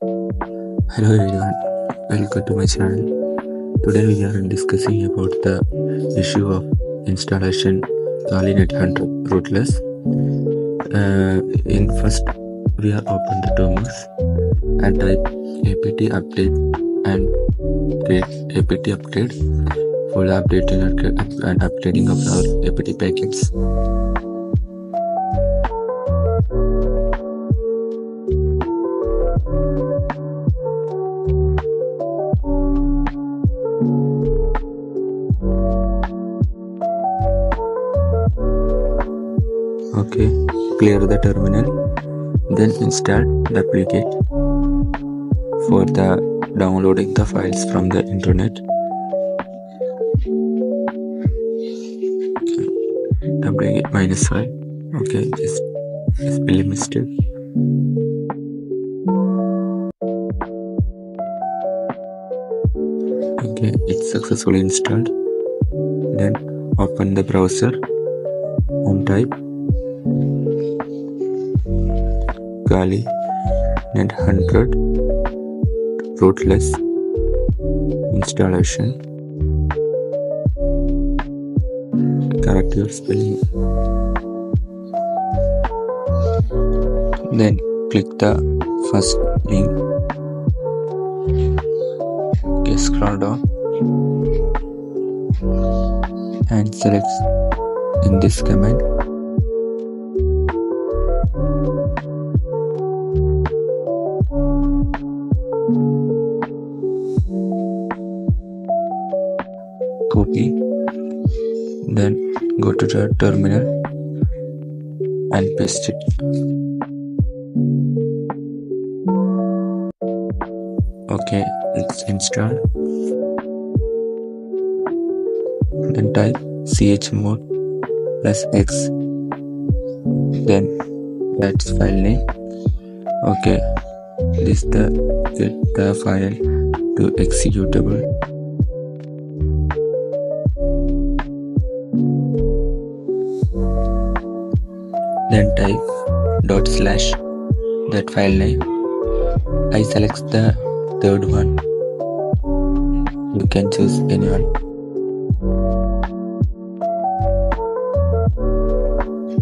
Hello everyone, welcome to my channel. Today we are discussing about the issue of installation Kali NetHunter rootless. Uh, in first, we are open the terminals and type apt update and create apt update for the updating and updating of our apt packets. Okay clear the terminal then install the duplicate for the downloading the files from the internet. Duplicate minus file okay just spelling mistake okay it's successfully installed. Then open the browser and type Kali NetHunter rootless installation. Correct your spelling. Then click the first link. Okay scroll down. And select in this command then go to the terminal and paste it. Okay it's installed. Then type chmod plus x. Then that's file name. Okay this the get the file to executable then type dot slash that file name. I select the third one. You can choose anyone.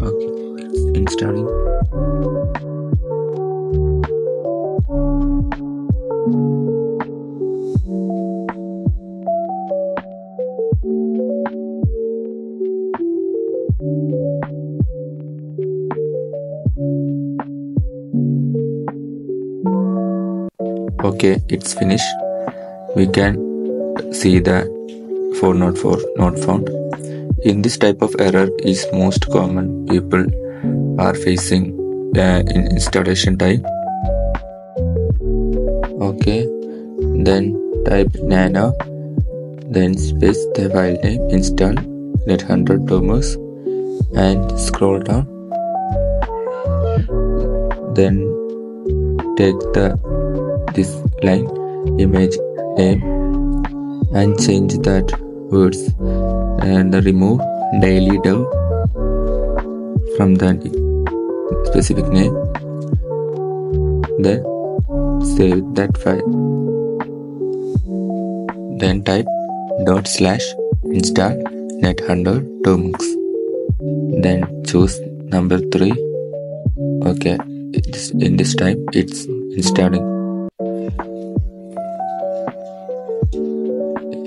Okay installing okay it's finished. We can see the 404 not found. In this type of error is most common people are facing uh, in installation time okay then type nano then space the file name install net 100 termux and scroll down. Then take the this line image name and change that words and remove daily dev from the specific name. Then save that file. Then type dot slash install NetHunter termux then choose number 3 okay in this time it's installing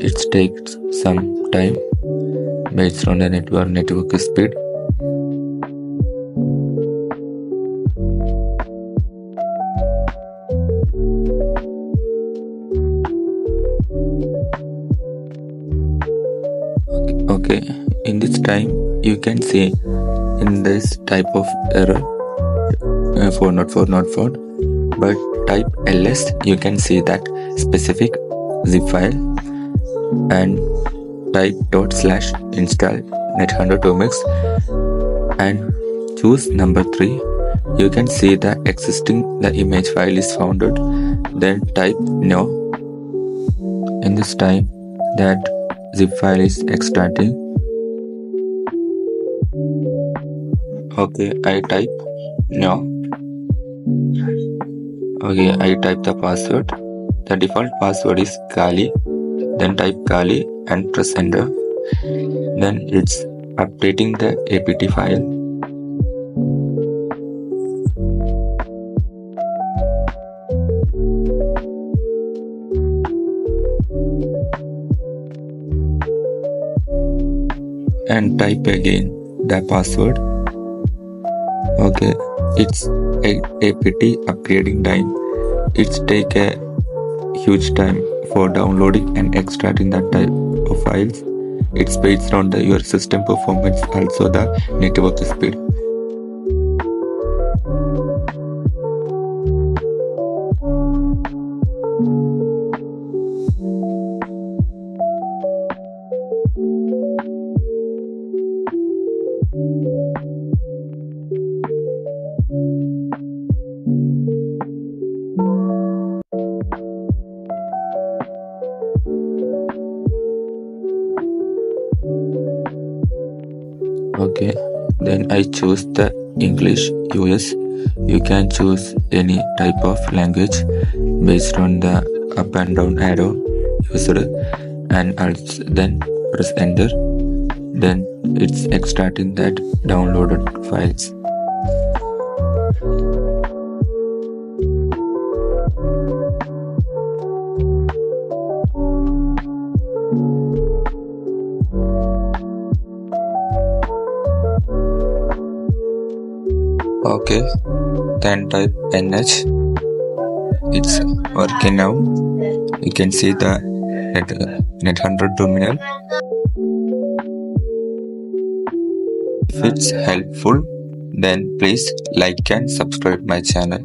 it takes some time based on the network network speed. Okay in this time you can see in this type of error uh, 4 not 4 not 4 but type ls you can see that specific zip file and type dot slash install net 100 termux and choose number 3 you can see the existing the image file is founded. Then type no. In this time that zip file is extracting okay i type no. Okay i type the password. The default password is kali then type kali and press enter then it's updating the apt file. And type again the password. Okay it's a apt upgrading time. It's take a huge time for downloading and extracting that type of files. It's based on the, your system performance also the network speed okay then i choose the english us you can choose any type of language based on the up and down arrow used. And also then press enter. Then it's extracting that downloaded files okay. Then type nh it's working now. You can see the net, NetHunter terminal. If it's helpful then please like and subscribe my channel